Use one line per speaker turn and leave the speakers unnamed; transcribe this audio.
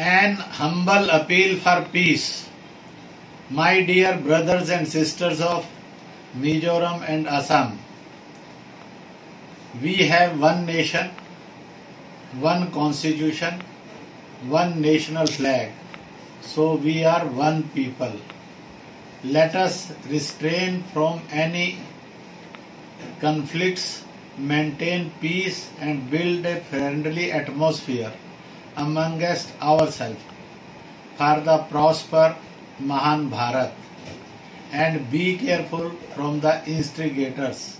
An humble appeal for peace. My dear brothers and sisters of Mizoram and Assam, we have one nation, one constitution, one national flag. So we are one people. Let us restrain from any conflicts, maintain peace, and build a friendly atmosphere amongst ourselves for the prosper Mahan Bharat and be careful from the instigators